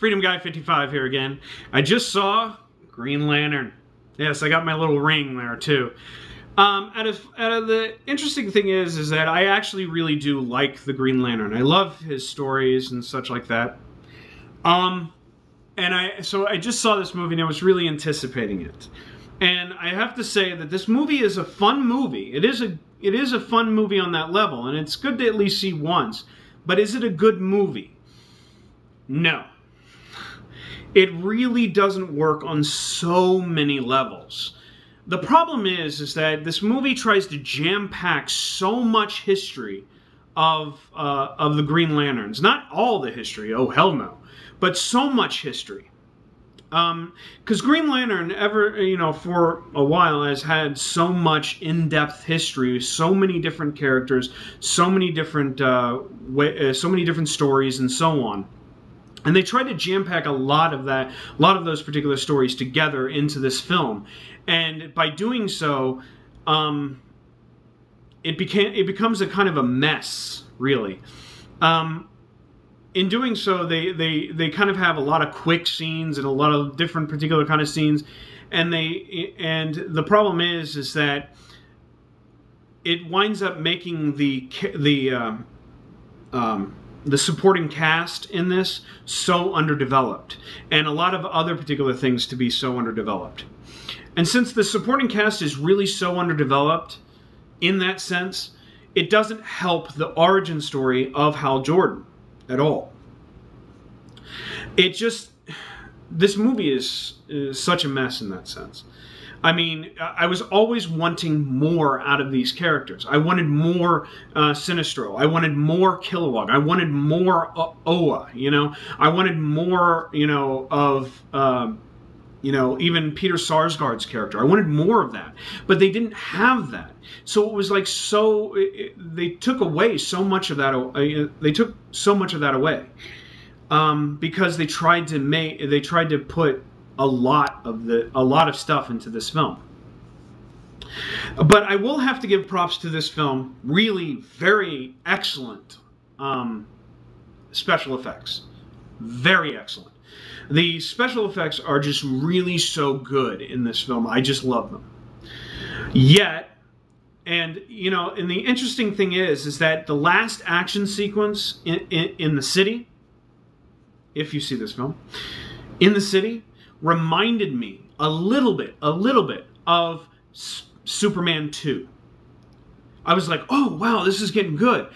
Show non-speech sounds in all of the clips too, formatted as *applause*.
Freedom Guy 55 here again. I just saw Green Lantern. Yes, I got my little ring there too. Um, out of, out of the interesting thing is, is that I actually really do like the Green Lantern. I love his stories and such like that. Um, and I so I just saw this movie and I was really anticipating it. And I have to say that this movie is a fun movie. It is a it is a fun movie on that level, and it's good to at least see once. But is it a good movie? No. It really doesn't work on so many levels. The problem is, is that this movie tries to jam pack so much history of uh, of the Green Lanterns. Not all the history. Oh hell no, but so much history because um, Green Lantern ever you know for a while has had so much in-depth history, so many different characters, so many different uh, way, uh, so many different stories, and so on. And they tried to jam pack a lot of that, a lot of those particular stories together into this film, and by doing so, um, it became it becomes a kind of a mess, really. Um, in doing so, they, they, they kind of have a lot of quick scenes and a lot of different particular kind of scenes, and they and the problem is is that it winds up making the the uh, um, the supporting cast in this so underdeveloped, and a lot of other particular things to be so underdeveloped. And since the supporting cast is really so underdeveloped in that sense, it doesn't help the origin story of Hal Jordan at all. It just this movie is, is such a mess in that sense. I mean, I was always wanting more out of these characters. I wanted more uh, Sinestro. I wanted more Kilowog. I wanted more uh, Oa. You know, I wanted more. You know of. Um, you know, even Peter Sarsgaard's character. I wanted more of that, but they didn't have that. So it was like so. It, they took away so much of that. Uh, they took so much of that away um, because they tried to make. They tried to put a lot of the a lot of stuff into this film. But I will have to give props to this film. Really, very excellent um, special effects. Very excellent. The special effects are just really so good in this film. I just love them. Yet, and you know, and the interesting thing is, is that the last action sequence in, in, in the city, if you see this film, in the city, reminded me a little bit, a little bit of S- Superman 2. I was like, oh, wow, this is getting good.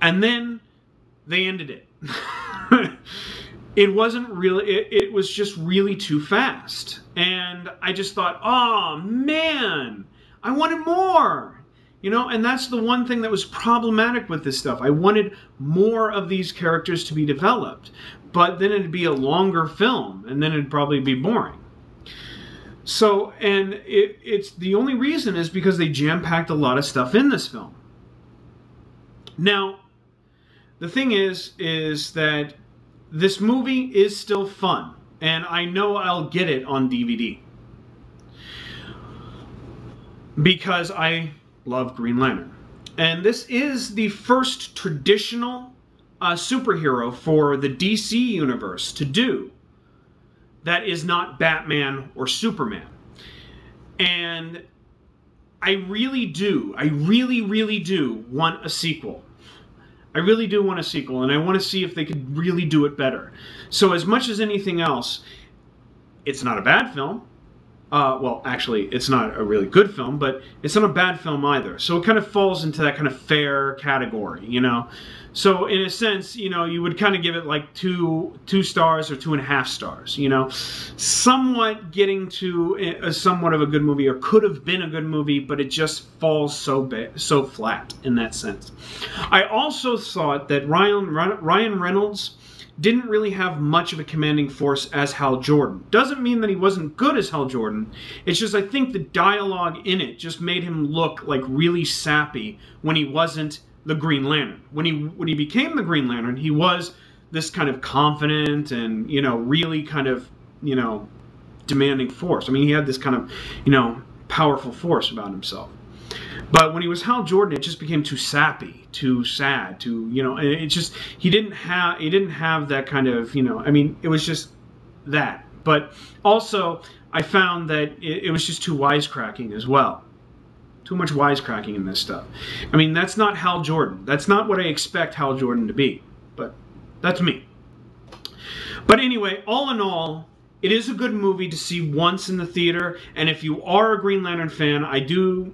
And then they ended it. *laughs* it wasn't really it, it, was just really too fast and i just thought oh man i wanted more you know and that's the one thing that was problematic with this stuff. I wanted more of these characters to be developed but then it'd be a longer film and then it'd probably be boring. So and it, it's the only reason is because they jam-packed a lot of stuff in this film. Now the thing is is that this movie is still fun, and I know I'll get it on DVD. Because I love Green Lantern. And this is the first traditional uh, superhero for the DC universe to do that is not Batman or Superman. And I really do, I really, really do want a sequel. I really do want a sequel, and I want to see if they could really do it better. So, as much as anything else, it's not a bad film. Uh, well, actually, it's not a really good film, but it's not a bad film either. So it kind of falls into that kind of fair category, you know. So in a sense, you know, you would kind of give it like two two stars or two and a half stars, you know, somewhat getting to a somewhat of a good movie or could have been a good movie, but it just falls so so flat in that sense. I also thought that Ryan Ryan Reynolds didn't really have much of a commanding force as Hal Jordan. Doesn't mean that he wasn't good as Hal Jordan. It's just I think the dialogue in it just made him look like really sappy when he wasn't the Green Lantern. When he when he became the Green Lantern, he was this kind of confident and you know really kind of you know demanding force. I mean, he had this kind of you know powerful force about himself. But when he was Hal Jordan, it just became too sappy, too sad, too you know. It just he didn't have he didn't have that kind of you know. I mean, it was just that. But also, I found that it, it was just too wisecracking as well. Too much wisecracking in this stuff. I mean, that's not Hal Jordan. That's not what I expect Hal Jordan to be. But that's me. But anyway, all in all, it is a good movie to see once in the theater. And if you are a Green Lantern fan, I do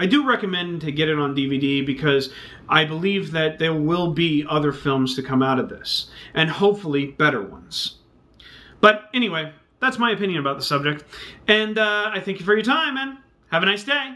I do recommend to get it on DVD because I believe that there will be other films to come out of this, and hopefully better ones. But anyway, that's my opinion about the subject, and uh, I thank you for your time, and have a nice day.